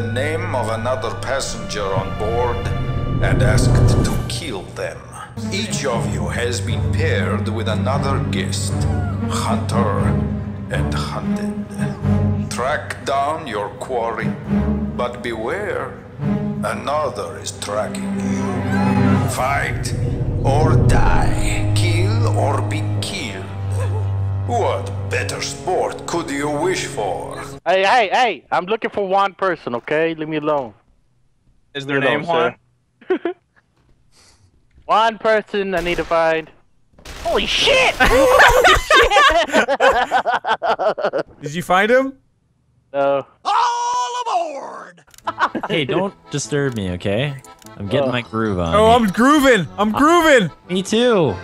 the name of another passenger on board and asked to kill them. Each of you has been paired with another guest, hunter and hunted. Track down your quarry, but beware, another is tracking you. Fight or die, kill or be killed. What better sport could you wish for? Hey, hey, hey! I'm looking for one person, okay? Leave me alone. Is their name alone, Juan? sir. one person I need to find. Holy shit! Did you find him? no. All aboard! Hey, don't disturb me, okay? I'm getting Ugh. my groove on. Oh, I'm grooving. I'm uh, grooving. Me too.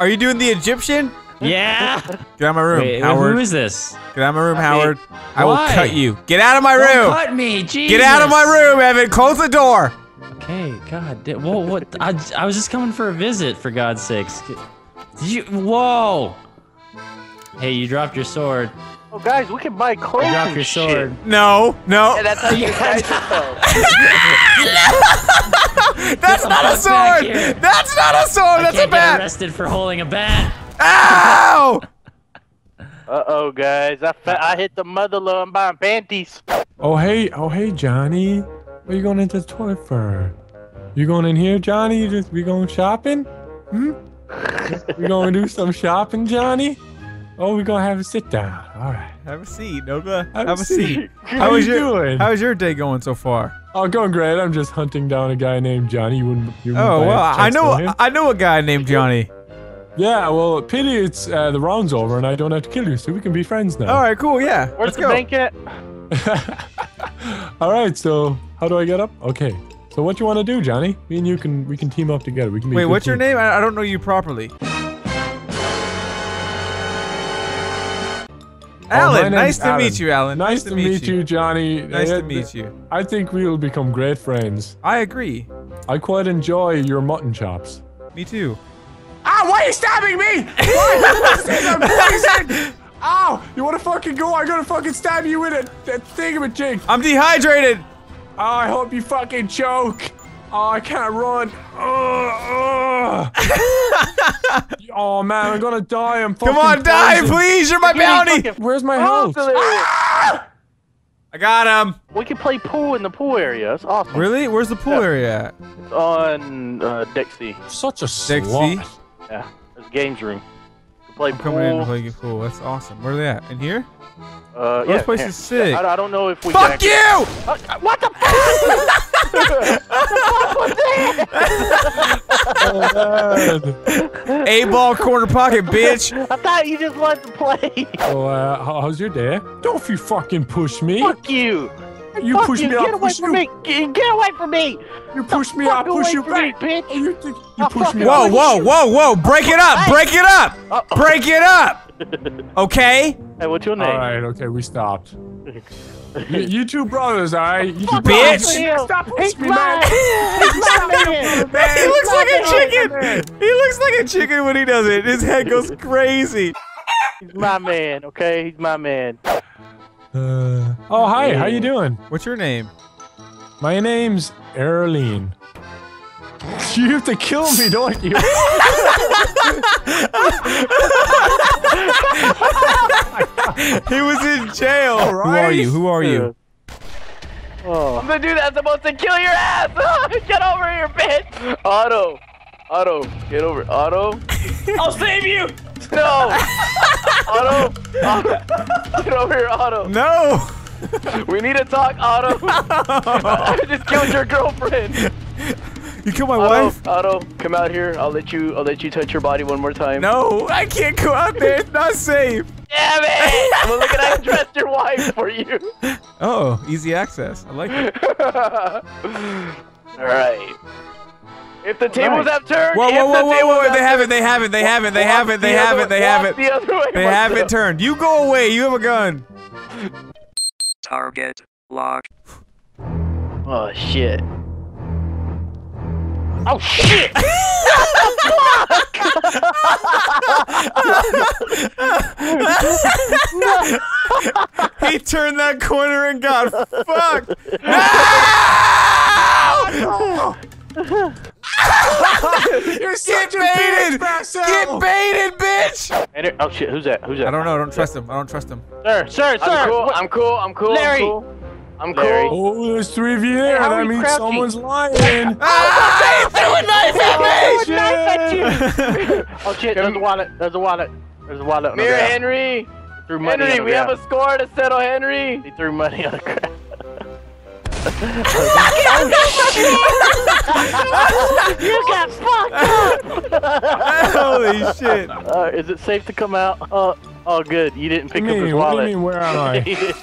Are you doing the Egyptian? Yeah. Get out of my room, Wait, Howard. who is this? Get out of my room, me. Howard. I will Why? cut you. Get out of my Don't room. cut me, Jesus. Get out of my room, Evan. Close the door. Okay, God. da- Whoa, what? I, I was just coming for a visit, for God's sakes. Did you? Whoa. Hey, you dropped your sword. Oh, guys, we can buy clothes You dropped and your shit. sword. No, no. And that's how you guys yourself. That's not a sword. That's not a sword. I That's a can't get bat. arrested for holding a bat. Ow! Uh-oh, guys. I, fa- I hit the mother low. I'm buying panties. Oh hey, oh hey, Johnny. What are you going into the toy for? You going in here, Johnny? You just we going shopping? Hmm? we going to do some shopping, Johnny? Oh, we gonna have a sit down. All right. Have a seat, Nogla. Have Have, a a seat. seat. How How was you your doing? How's your day going so far? Oh, going great. I'm just hunting down a guy named Johnny. You wouldn't. You wouldn't Oh well, I know him? I know a guy named Johnny. Yeah. Well, pity it's uh, the round's over and I don't have to kill you, so we can be friends now. All right, cool. Yeah, Where's let's the go. bank at? All right. So how do I get up? Okay. So what you want to do, Johnny? Me and you can we can team up together. We can be. a Wait, good what's your team. name? I, I don't know you properly. Oh, Alan, name's nice to Alan. meet you, Alan. Nice, to, meet you, Johnny. Nice to meet you. I think we'll become great friends. I agree. I quite enjoy your mutton chops. Me too. Why are you stabbing me? Why? Ow! You wanna fucking go? I'm gonna fucking stab you with a, a thingamajig. I'm dehydrated. Oh, I hope you fucking choke. Oh, I can't run. Ah, ugh, ugh. oh man, I'm gonna die. I'm fucking Come on, die, please. You're my bounty. fucking- Where's my Oh, house? I got him. We can play pool in the pool area. That's awesome. Really? Where's the pool Yeah. area at? It's on uh, Deck C. Such a Dixie. slut. Yeah, there's a games room. You can play I'm pool. coming in to play pool. That's awesome. Where are they at? In here? Uh, Those yeah, places yeah. sick. I, I don't know if we. Fuck can you! Uh, what the fuck? Oh, man. A ball corner pocket, bitch. I thought you just wanted to play. So, uh, how's your day? Don't you fucking push me. Fuck you. You Fuck push you. me, Get I'll away push from you. me. Get, get away from me. You push me, Fuck I'll push you back. me, bitch. Oh, you think you I'll push me? fucking- Whoa, whoa, whoa, whoa! Break it up! Break it up! Uh-oh. Break it up! Okay, Hey, what's your name? All right, okay, we stopped. you, you two brothers, all right? You two brothers. Bitch. off with him. Stop pushing me, mine. man. Man. he looks like a chicken. He looks like a chicken when he does it. His head goes crazy. He's my man. Okay, he's my man. Uh, oh, hi, how you doing? What's your name? My name's Erlene. You have to kill me, don't you? He was in jail. Who are you? Who are you? Oh. I'm the dude that's supposed to kill your ass! Get over here, bitch! Otto! Otto, get over. Otto? I'll save you! No! Otto! Otto! Get over here, Otto! No. We need to talk, Otto! I just killed your girlfriend! You killed my Otto, wife? Otto, come out here. I'll let you. I'll let you touch your body one more time. No, I can't go out there. It's not safe. Damn it! well, look at I dressed your wife for you. Oh, easy access. I like it. All right. If the tables have turned, Whoa, whoa, whoa, whoa, whoa! They haven't. They haven't. They haven't. They haven't. They haven't. They haven't. the other way, They haven't turned. You go away. You have a gun. Target locked. Oh shit! Oh shit! He turned that corner and got fucked. No! Oh, You're Get baited! Get baited, bitch! Henry, oh shit, who's that? Who's that? I don't know. I don't trust him. I don't trust him. Sir, sir, sir. I'm cool. I'm cool. I'm cool. Larry. I'm cool. I'm Larry. cool. Oh, there's three of you there. how are that you means crouching? someone's lying. Ah! He threw a knife at me! Knife at you. oh shit, there's a wallet. There's a wallet. There's a wallet. on the Mirror. Henry. Threw money Henry, on the we have a score to settle, Henry. He threw money on the ground. You got fucked up. Holy shit. Uh, is it safe to come out? Uh, oh, good. You didn't pick do up his mean? What do wallet. you mean? Where am I?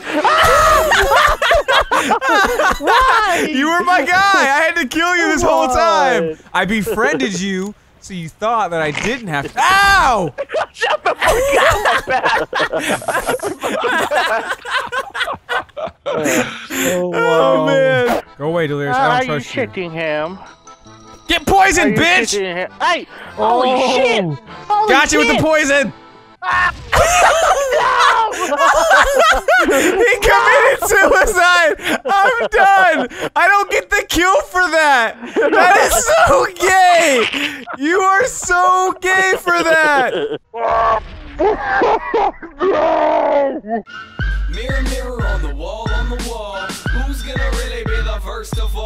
You were my guy. I had to kill you this whole time. I befriended you, so you thought that I didn't have to. Ow! Shut the fuck up, my bad. Oh, oh man. Go away, Delirious. I Are don't you trust you. shitting him? Get Are poisoned, you bitch! Hey! Holy Oh. shit! Holy Got you with the shit! poison. Ah! he committed suicide. I'm done. I don't get the kill for that. That is so gay. You are so gay for that. Mirror, mirror on the wall, on the wall. Who's gonna really be the first to fall?